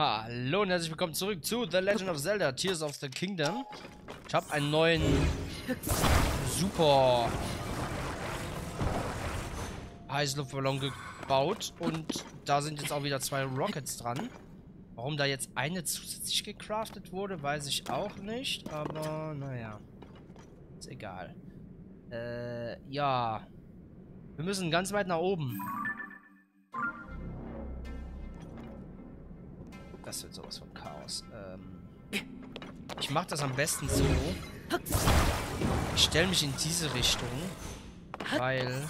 Hallo und herzlich willkommen zurück zu The Legend of Zelda Tears of the Kingdom. Ich habe einen neuen super Heißluftballon gebaut und da sind jetzt auch wieder zwei Rockets dran. Warum da jetzt eine zusätzlich gecraftet wurde, weiß ich auch nicht, aber naja, ist egal. Äh, ja, wir müssen ganz weit nach oben. Das wird sowas von Chaos. Ähm, ich mache das am besten so. Ich stelle mich in diese Richtung, weil...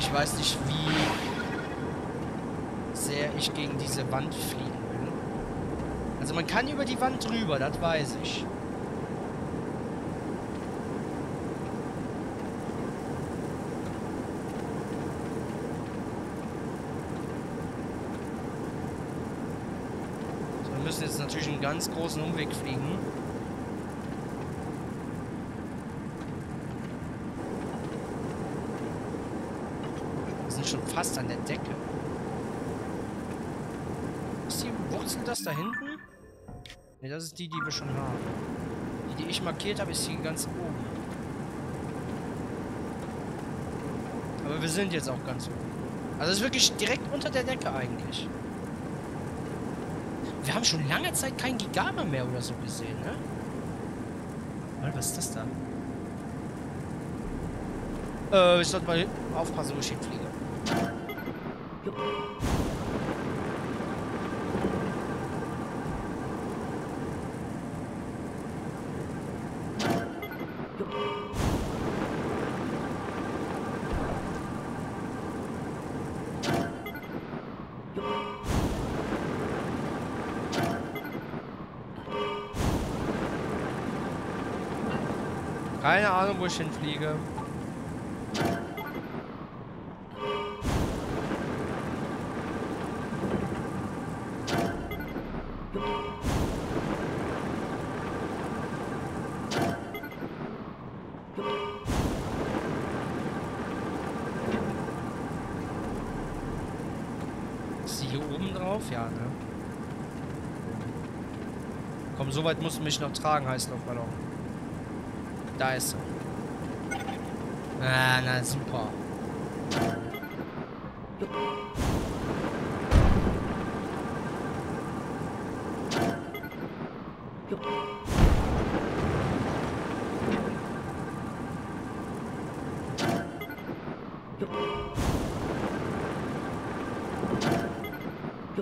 Ich weiß nicht, wie sehr ich gegen diese Wand fliegen will. Also man kann über die Wand drüber, das weiß ich. Müssen jetzt natürlich einen ganz großen Umweg fliegen. Wir sind schon fast an der Decke. Ist die Wurzel das da hinten? Ne, das ist die, die wir schon haben. Die, die ich markiert habe, ist hier ganz oben. Aber wir sind jetzt auch ganz oben. Also es ist wirklich direkt unter der Decke eigentlich. Wir haben schon lange Zeit kein Gigama mehr oder so gesehen, ne? Was ist das da? Äh, ich sollte mal aufpassen, wo ich hinfliege. Keine Ahnung, wo ich hinfliege. Ist sie hier oben drauf? Ja, ne? Komm, so weit musst du mich noch tragen, Heißluftballon. Da ist sie. Ah, na super.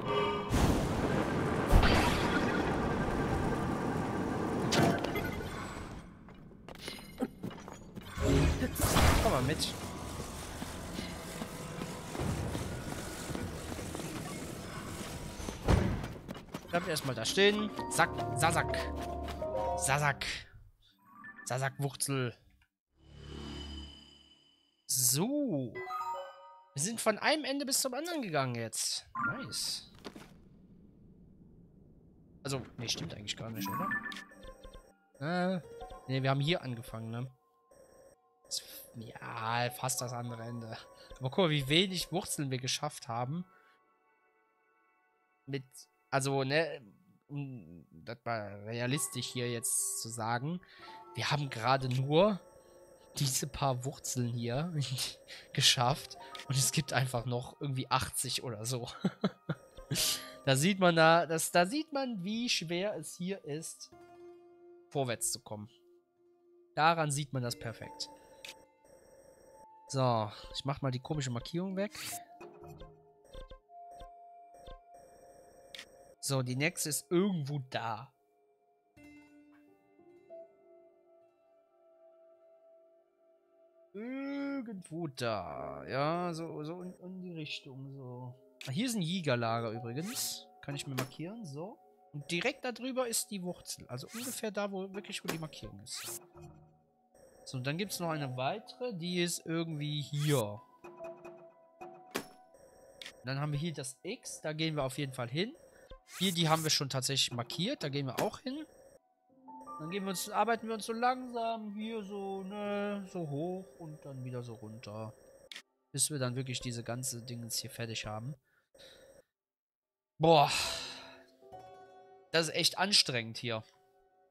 mal Bleibt erstmal da stehen. Sack, Sasak. Sasak. Sasakwurzel. So. Wir sind von einem Ende bis zum anderen gegangen jetzt. Nice. Also, nee, stimmt eigentlich gar nicht, oder? Äh, nee, wir haben hier angefangen, ne? Ja, fast das andere Ende. Aber guck mal, wie wenig Wurzeln wir geschafft haben. Mit, also, ne, um das mal realistisch hier jetzt zu sagen, wir haben gerade nur diese paar Wurzeln hier geschafft und es gibt einfach noch irgendwie 80 oder so. da sieht man da, das, da sieht man, wie schwer es hier ist, vorwärts zu kommen. Daran sieht man das perfekt. So, ich mach mal die komische Markierung weg. So, die nächste ist irgendwo da. Irgendwo da. Ja, so, so in, in die Richtung. So. Hier ist ein Jägerlager übrigens. Kann ich mir markieren. So. Und direkt darüber ist die Wurzel. Also ungefähr da, wo wirklich wo die Markierung ist. So, und dann gibt es noch eine weitere, die ist irgendwie hier. dann haben wir hier das X, da gehen wir auf jeden Fall hin. Hier, die haben wir schon tatsächlich markiert, da gehen wir auch hin. Dann wir uns, arbeiten wir uns so langsam hier so, ne, so hoch und dann wieder so runter. Bis wir dann wirklich diese ganze Dingens hier fertig haben. Boah. Das ist echt anstrengend hier.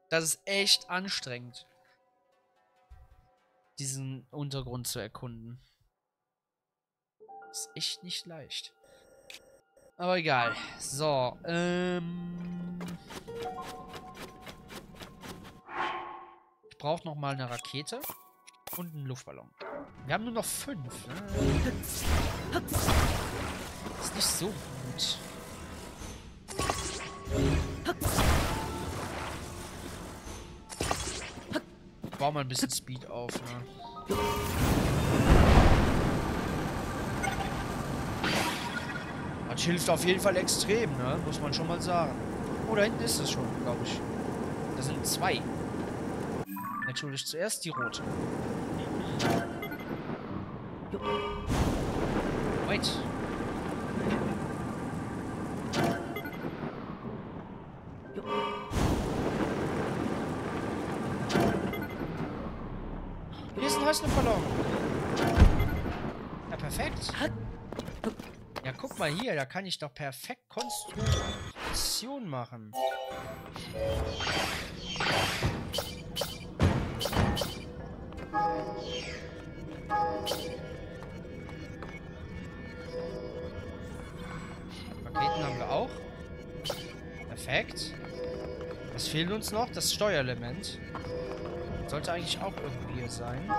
Das ist echt anstrengend. Diesen Untergrund zu erkunden. Ist echt nicht leicht. Aber egal. So, ähm... Ich brauche noch mal eine Rakete und einen Luftballon. Wir haben nur noch fünf. Ne? Ist nicht so gut. Ich baue mal ein bisschen Speed auf. Ne? Das hilft auf jeden Fall extrem, ne? Muss man schon mal sagen. Oh, da hinten ist es schon, glaube ich. Da sind zwei. Natürlich zuerst die rote. Wait. Hier ist ein Häusleballon. Ja, perfekt. Mal hier, da kann ich doch perfekt Konstruktion machen. Raketen haben wir auch. Perfekt. Was fehlt uns noch? Das Steuerelement. Sollte eigentlich auch irgendwie hier sein.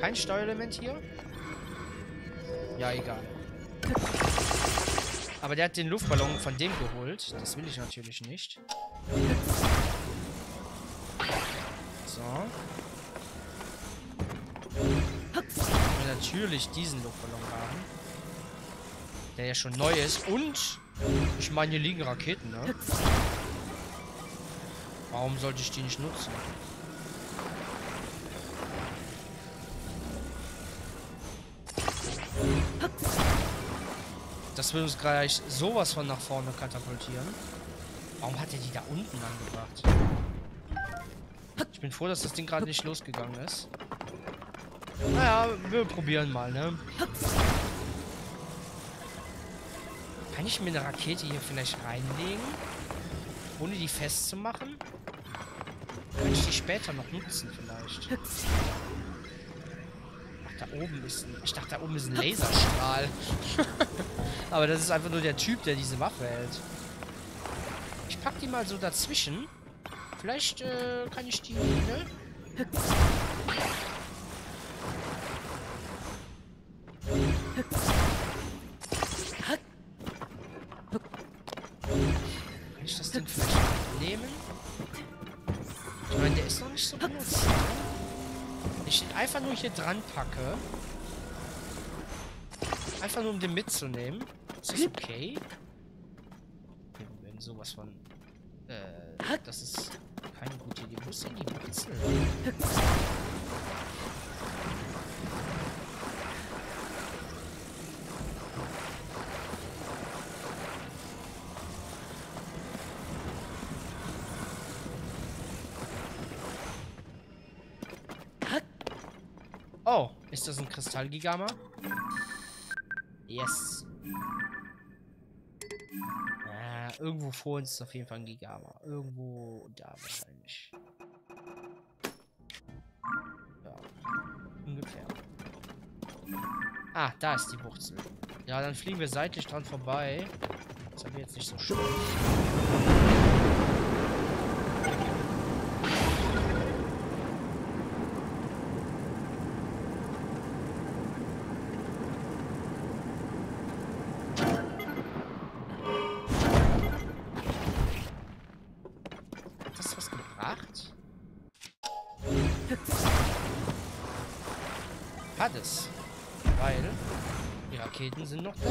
Kein Steuerelement hier? Ja, egal. Aber der hat den Luftballon von dem geholt. Das will ich natürlich nicht. So. Will natürlich diesen Luftballon haben. Der ja schon neu ist. Und, ich meine, hier liegen Raketen, ne? Warum sollte ich die nicht nutzen? Das will uns gleich sowas von nach vorne katapultieren. Warum hat er die da unten angebracht? Ich bin froh, dass das Ding gerade nicht losgegangen ist. Naja, wir probieren mal, ne? Kann ich mir eine Rakete hier vielleicht reinlegen? Ohne die festzumachen? Kann ich die später noch nutzen vielleicht? Oben ist ein... Ich dachte, da oben ist ein Laserstrahl. Aber das ist einfach nur der Typ, der diese Waffe hält. Ich pack die mal so dazwischen. Vielleicht äh, kann ich die... Ne? Kann ich das Ding vielleicht nehmen? Ich meine, der ist noch nicht so benutzt. Ich den einfach nur hier dran packe. Einfach nur um den mitzunehmen. Ist das okay? Wir werden sowas von... Äh, das ist keine gute Idee. Wo ist denn die Wurzel? Kristallgigama? Yes. Äh, irgendwo vor uns ist auf jeden Fall ein Gigama. Irgendwo da wahrscheinlich. Ja. Ungefähr. Ah, da ist die Wurzel. Ja, dann fliegen wir seitlich dran vorbei. Das ist aber jetzt nicht so schlimm. Hat es. Weil die Raketen sind noch da.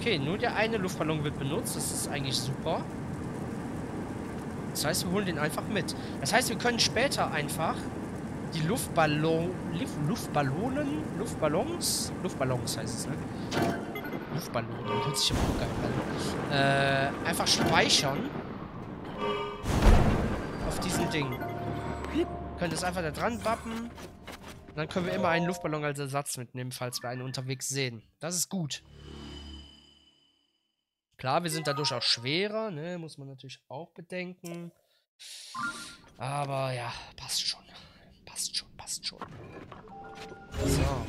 Okay, nur der eine Luftballon wird benutzt. Das ist eigentlich super. Das heißt, wir holen den einfach mit. Das heißt, wir können später einfach die Luftballon... Luftballonen? Luftballons? Luftballons heißt es, ne? Luftballonen. Hört sich aber auch geil an. Äh, einfach speichern. Auf diesem Ding. Können das einfach da dran bappen. Und dann können wir immer einen Luftballon als Ersatz mitnehmen, falls wir einen unterwegs sehen. Das ist gut. Klar, wir sind dadurch auch schwerer, ne? Muss man natürlich auch bedenken. Aber ja, passt schon. Passt schon, passt schon. So.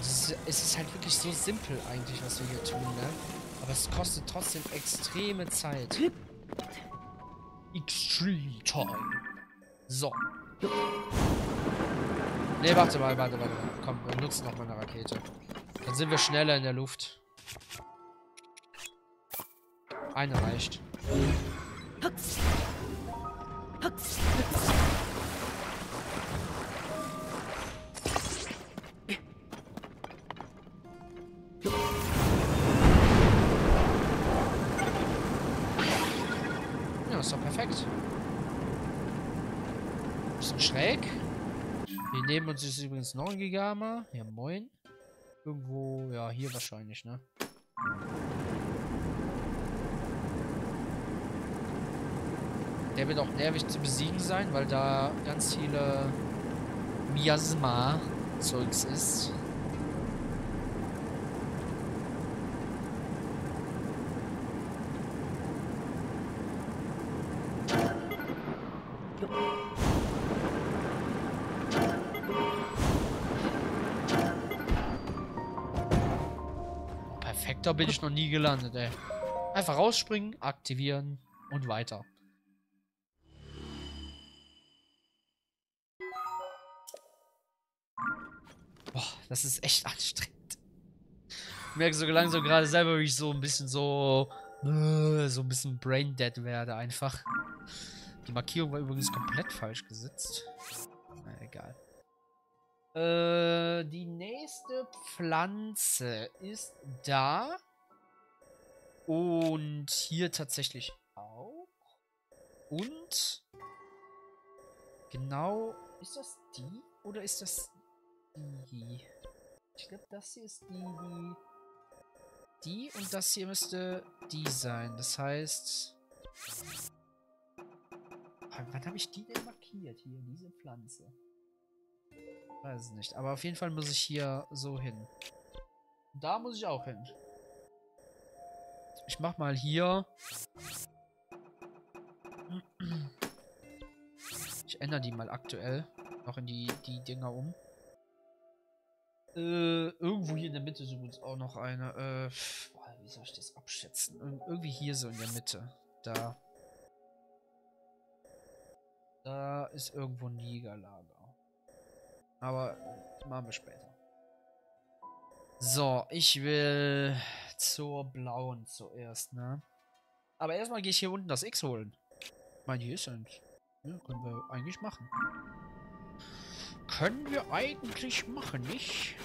Es ist, halt wirklich so simpel eigentlich, was wir hier tun, ne? Aber es kostet trotzdem extreme Zeit. Extreme Time. So. Ne, warte mal, warte, warte. Komm, wir nutzen noch mal eine Rakete. Dann sind wir schneller in der Luft. Eine reicht. Ja, ist doch perfekt. Bisschen schräg. Wir nehmen uns jetzt übrigens noch ein Gigama. Ja, moin. Irgendwo, ja, hier wahrscheinlich, ne? Der wird auch nervig zu besiegen sein, weil da ganz viele Miasma-Zeugs ist. Bin ich noch nie gelandet, ey. Einfach rausspringen, aktivieren und weiter. Boah, das ist echt anstrengend. Ich merke so langsam gerade selber, wie ich so ein bisschen so... äh, So ein bisschen brain-dead werde einfach. Die Markierung war übrigens komplett falsch gesetzt. Na, egal. Äh, die nächste Pflanze ist da. Und hier tatsächlich auch. Und... Genau... Ist das die? Oder ist das die? Ich glaube, das hier ist die, die... Die und das hier müsste die sein. Das heißt... Wann habe ich die denn markiert? Hier, diese Pflanze. Weiß es nicht. Aber auf jeden Fall muss ich hier so hin. Da muss ich auch hin. Ich mach mal hier. Ich ändere die mal aktuell noch in die, die Dinger um. Äh, irgendwo hier in der Mitte ist übrigens auch noch eine. Äh, boah, wie soll ich das abschätzen? Ir irgendwie hier so in der Mitte. Da. Da ist irgendwo ein Liga-Lager. Aber machen wir später. So, ich will zur blauen zuerst, ne? Aber erstmal gehe ich hier unten das X holen. Ich meine, hier ist eins. Ja, können wir eigentlich machen. Können wir eigentlich machen, nicht?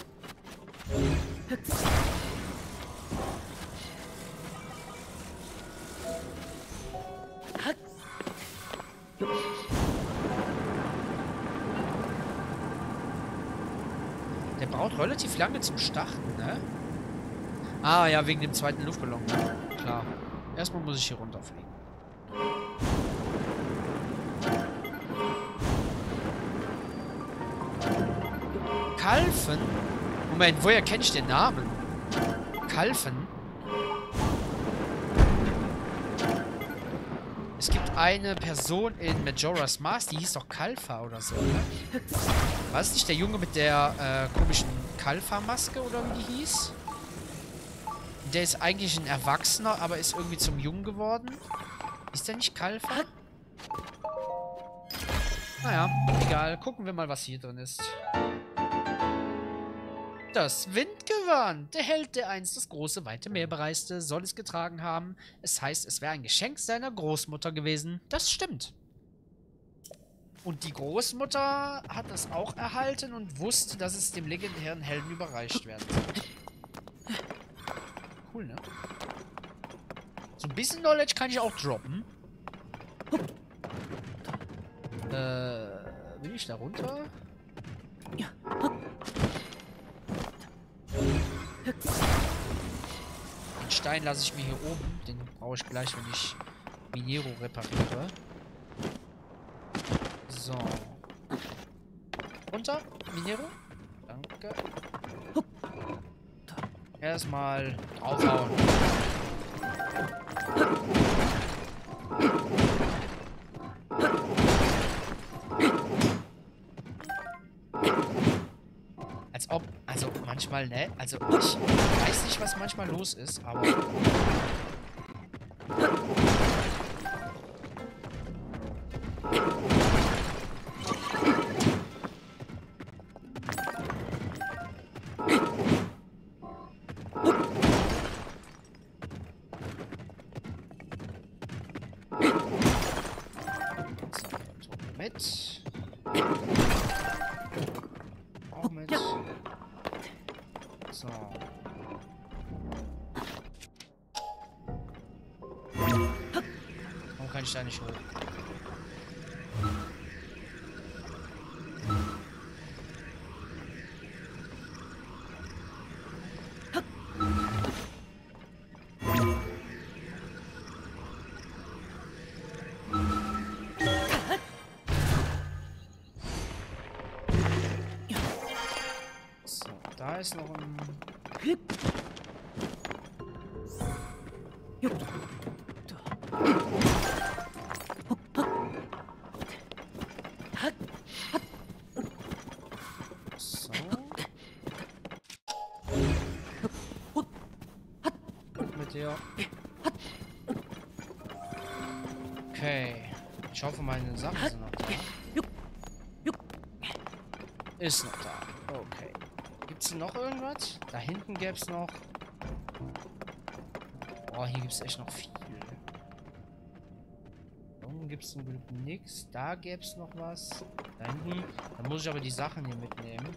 Braucht relativ lange zum Starten, ne? Ah, ja, wegen dem zweiten Luftballon. Ne? Klar. Erstmal muss ich hier runterfliegen. Kalfen? Moment, woher kenne ich den Namen? Kalfen? Es gibt eine Person in Majora's Mask, die hieß doch Kalfa oder so, ne? War es nicht der Junge mit der äh, komischen Kalfa-Maske oder wie die hieß? Der ist eigentlich ein Erwachsener, aber ist irgendwie zum Jungen geworden. Ist der nicht Kalfa? Naja, egal. Gucken wir mal, was hier drin ist. Das Windgewand. Der Held, der einst das große, weite Meer bereiste, soll es getragen haben. Es heißt, es wäre ein Geschenk seiner Großmutter gewesen. Das stimmt. Und die Großmutter hat es auch erhalten und wusste, dass es dem legendären Helden überreicht werden soll. Cool, ne? So ein bisschen Knowledge kann ich auch droppen. Äh, will ich da runter? Den Stein lasse ich mir hier oben. Den brauche ich gleich, wenn ich Minero repariere. So. Runter, Minero. Danke. Erstmal draufhauen. Als ob, also manchmal, ne? Also ich weiß nicht, was manchmal los ist, aber... Warum kann ich da Dir. Okay. Ich hoffe, meine Sachen sind noch da. Ist noch da. Okay. Gibt's hier noch irgendwas? Da hinten gäb's noch. Oh, hier gibt's echt noch viel. Da unten gibt's zum Glück nichts. Da gäb's noch was. Da hinten. Da muss ich aber die Sachen hier mitnehmen.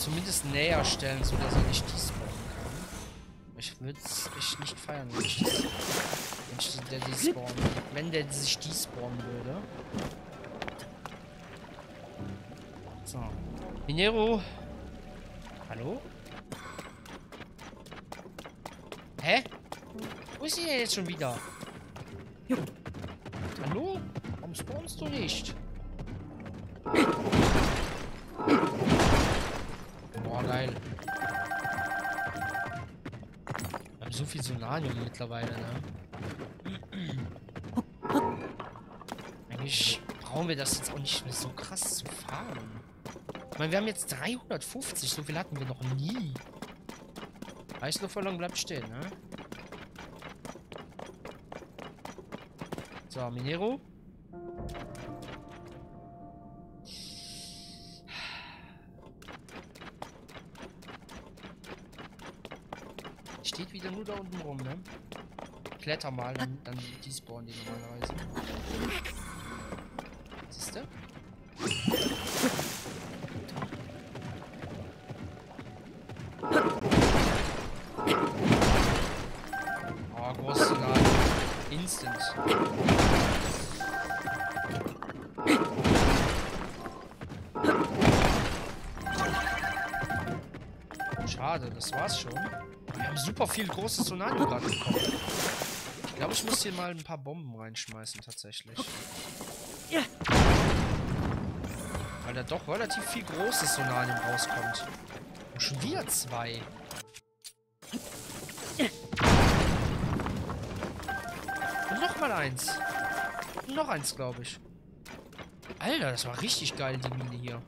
Zumindest näher stellen, so dass er nicht despawnen kann. Ich würde es echt nicht feiern, wenn ich das, wenn ich der despawnen, wenn der sich despawnen würde. So. Minero. Hallo? Hä? Wo ist sie denn jetzt schon wieder? Hallo? Warum spawnst du nicht? Solarium mittlerweile, ne? Eigentlich brauchen wir das jetzt auch nicht mehr so krass zu fahren. Ich meine, wir haben jetzt 350, so viel hatten wir noch nie. Heißt nur verloren bleibt stehen, ne? So, Minero. Unten rum, ne? Kletter mal, dann, dann die spawnen die normalerweise. Siehst du? Oh, großes Signal. Instant. Schade, das war's schon. Super viel großes Tsunami gerade bekommen. Ich glaube, ich muss hier mal ein paar Bomben reinschmeißen, tatsächlich. Weil da doch relativ viel großes Sonalium rauskommt. Und schon wieder zwei. Und nochmal eins. Und noch eins, glaube ich. Alter, das war richtig geil, die Mine hier.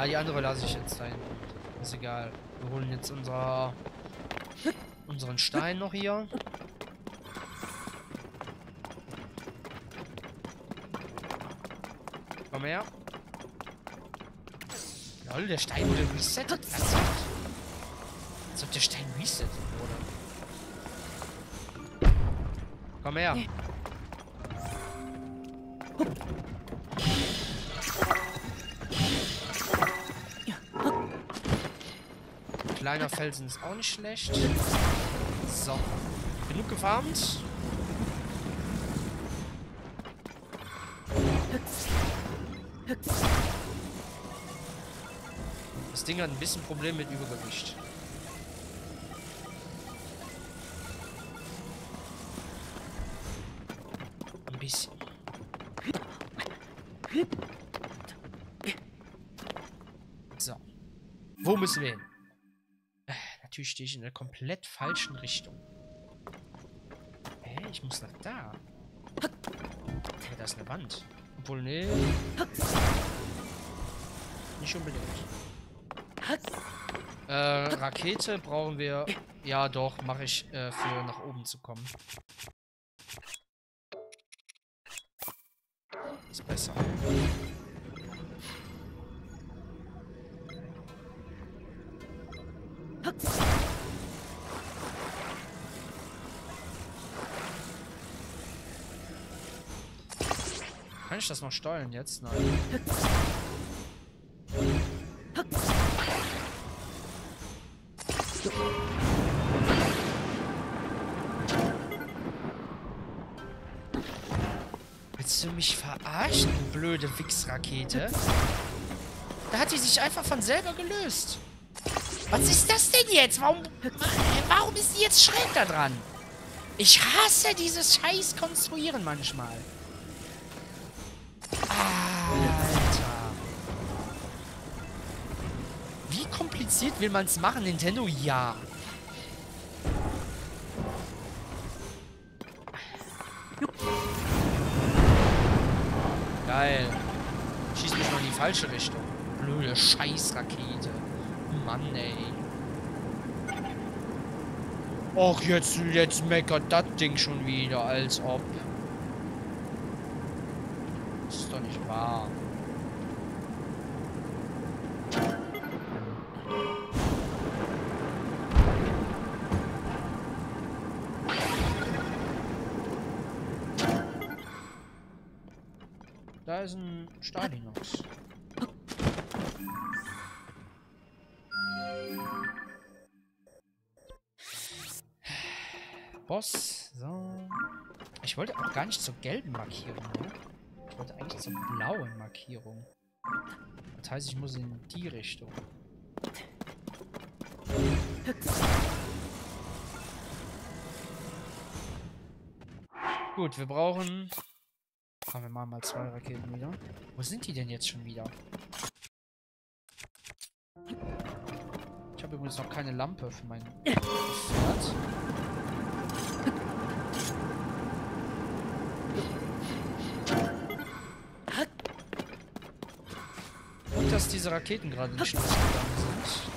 Ja, die andere lasse ich jetzt sein. Ist egal. Wir holen jetzt unser, unseren Stein noch hier. Komm her. Lol, der Stein wurde resettet. Als ob, als ob der Stein resettet wurde. Komm her. Kleiner Felsen ist auch nicht schlecht. So. Genug gefarmt. Das Ding hat ein bisschen Problem mit Übergewicht. Ein bisschen. So. Wo müssen wir hin? Natürlich stehe ich in der komplett falschen Richtung. Hä? Ich muss nach da. Ja, da ist eine Wand. Obwohl, nee. Nicht unbedingt. Äh, Rakete brauchen wir. Ja, doch, mache ich äh, für nach oben zu kommen. Ist besser. Ich das noch steuern jetzt? Nein. Willst du mich verarschen, blöde Wichsrakete? Da hat die sich einfach von selber gelöst. Was ist das denn jetzt? Warum, warum ist die jetzt schräg da dran? Ich hasse dieses scheiß Konstruieren manchmal. Kompliziert will man es machen, Nintendo? Ja. Geil. Schieß mich mal in die falsche Richtung. Blöde Scheißrakete. Mann, ey. Och, jetzt, jetzt meckert das Ding schon wieder, als ob. Das ist doch nicht wahr. Da ist ein Stahlinox. Boss. So. Ich wollte auch gar nicht zur gelben Markierung, ne? Ich wollte eigentlich zur blauen Markierung. Das heißt, ich muss in die Richtung. Gut, wir brauchen... Machen wir mal, mal zwei Raketen wieder. Wo sind die denn jetzt schon wieder? Ich habe übrigens noch keine Lampe für mein Pferd. Gut, dass diese Raketen gerade nicht losgegangen sind.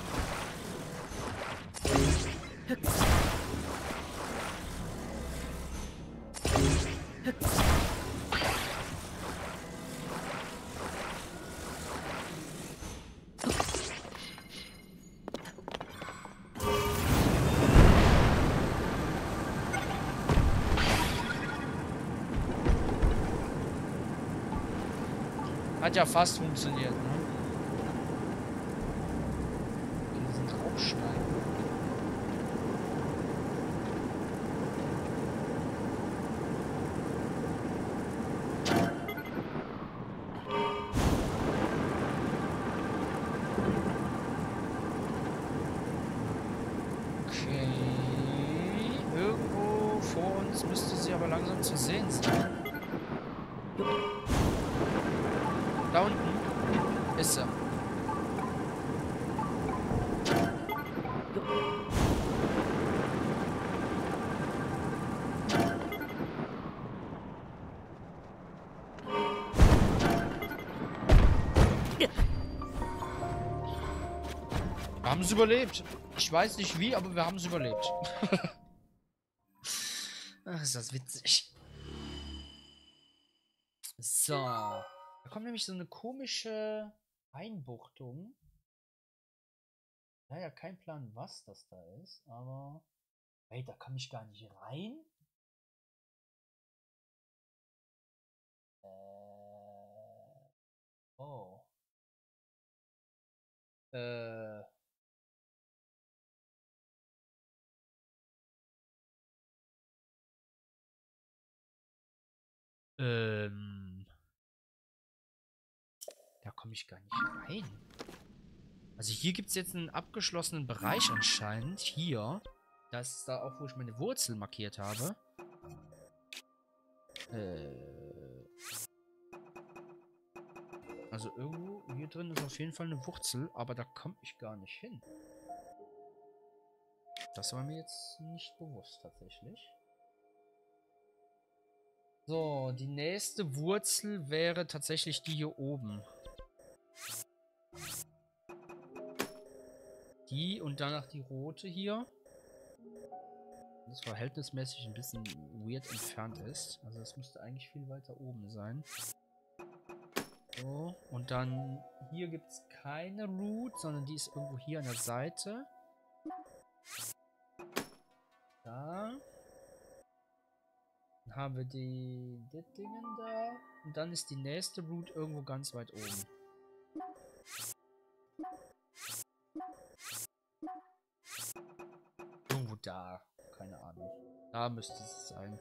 Hat ja fast funktioniert, ne? Haben es überlebt. Ich weiß nicht wie, aber wir haben es überlebt. Ach, ist das witzig. So. Da kommt nämlich so eine komische Einbuchtung. Naja, kein Plan, was das da ist, aber. Hey, da kann ich gar nicht rein. Äh. Oh. Äh. Ähm. Da komme ich gar nicht rein. Also hier gibt es jetzt einen abgeschlossenen Bereich anscheinend. Hier. Das ist da auch, wo ich meine Wurzel markiert habe. Äh. Also irgendwo hier drin ist auf jeden Fall eine Wurzel, aber da komme ich gar nicht hin. Das war mir jetzt nicht bewusst tatsächlich. So, die nächste Wurzel wäre tatsächlich die hier oben. Die und danach die rote hier. Das verhältnismäßig ein bisschen weird entfernt ist. Also das müsste eigentlich viel weiter oben sein. So, und dann hier gibt es keine Root, sondern die ist irgendwo hier an der Seite. Da. Dann haben wir die, die Dingen da. Und dann ist die nächste Root irgendwo ganz weit oben. Irgendwo da. Keine Ahnung. Da müsste es sein.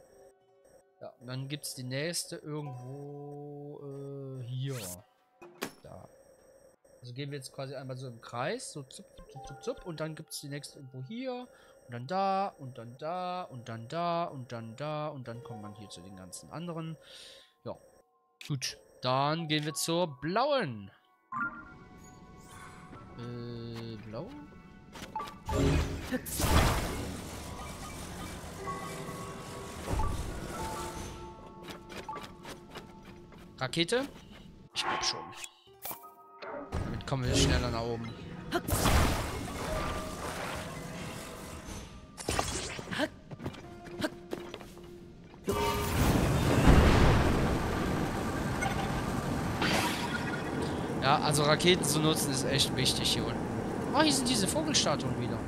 Ja, dann gibt es die nächste irgendwo äh, hier. Da. Also gehen wir jetzt quasi einmal so im Kreis, so zup, zup, zup, zup, und dann gibt es die nächste irgendwo hier, und dann da, und dann da, und dann da, und dann da, und dann kommt man hier zu den ganzen anderen. Ja, gut. Dann gehen wir zur blauen. Äh, blau? Rakete? Ich glaub schon. Damit kommen wir schneller nach oben. Also Raketen zu nutzen ist echt wichtig hier unten. Ah, hier sind diese Vogelstatuen wieder.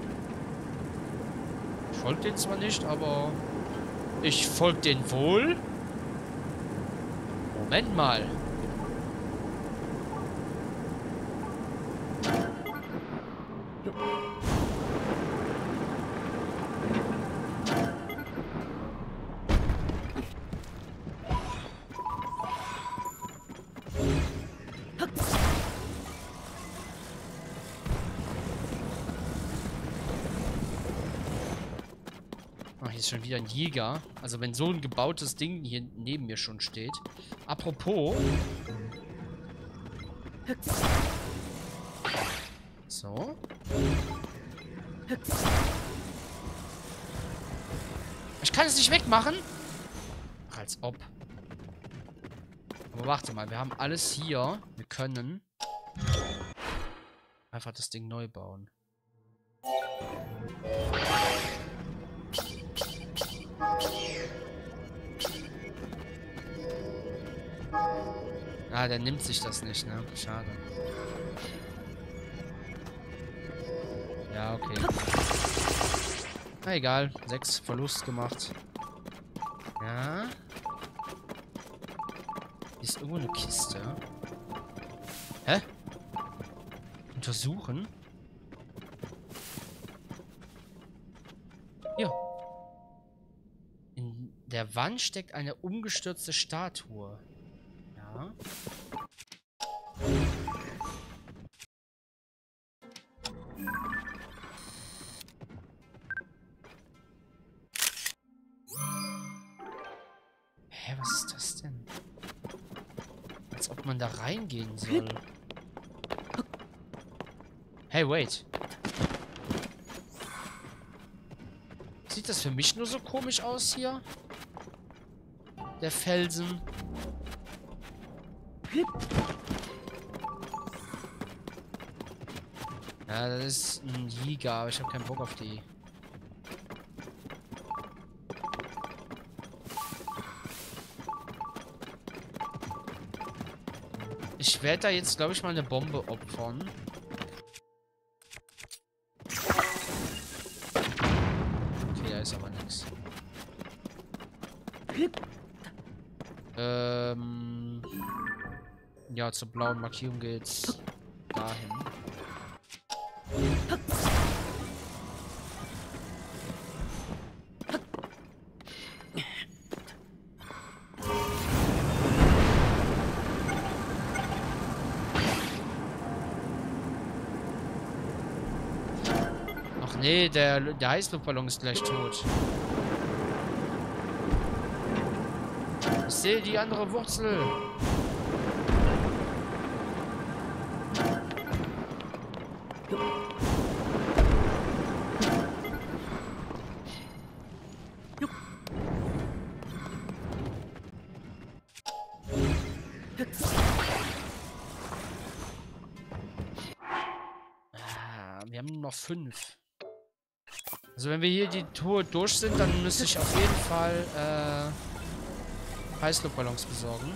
Ich folge denen zwar nicht, aber ich folge denen wohl. Moment mal. Ah, ist schon wieder ein Jäger. Also wenn so ein gebautes Ding hier neben mir schon steht. Apropos. So. Ich kann es nicht wegmachen. Als ob. Aber warte mal, wir haben alles hier. Wir können einfach das Ding neu bauen. Ah, der nimmt sich das nicht, ne? Schade. Ja, okay. Na egal. Sechs Verlust gemacht. Ja. Ist irgendwo eine Kiste. Hä? Untersuchen? Der Wand steckt eine umgestürzte Statue. Ja. Hä, was ist das denn? Als ob man da reingehen soll. Hey, wait. Sieht das für mich nur so komisch aus hier? Der Felsen. Ja, das ist ein Jäger, aber ich habe keinen Bock auf die. Ich werde da jetzt, glaube ich, mal eine Bombe opfern. Ja, zur blauen Markierung geht's dahin. Ach nee, der, der Heißluftballon ist gleich tot. Ich sehe die andere Wurzel. Ah, wir haben nur noch fünf. Also wenn wir hier die Tour durch sind, dann müsste ich auf jeden Fall äh, Heißluftballons besorgen.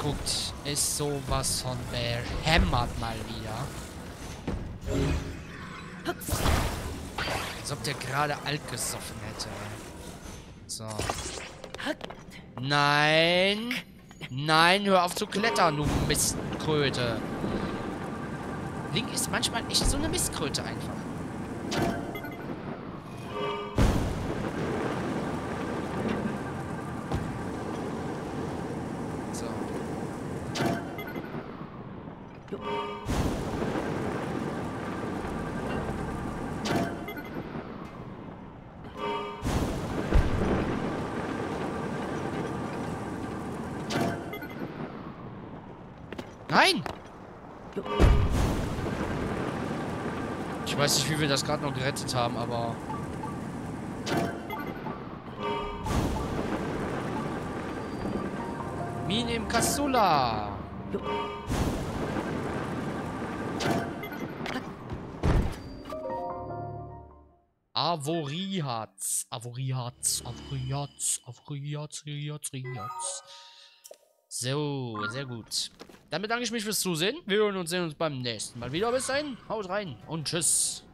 Konstrukt ist sowas von behämmert mal wieder. Als ob der gerade alt gesoffen hätte. So. Nein. Nein, hör auf zu klettern, du Mistkröte. Link ist manchmal echt so eine Mistkröte einfach. Nein! Ich weiß nicht, wie wir das gerade noch gerettet haben, aber... Mine im Kassula! Avorihatz, Avorihatz, Avorihatz, Avorihatz, Avorihatz, Avorihatz. So, sehr gut. Dann bedanke ich mich fürs Zusehen. Wir hören und sehen uns beim nächsten Mal wieder. Bis dahin, haut rein und tschüss.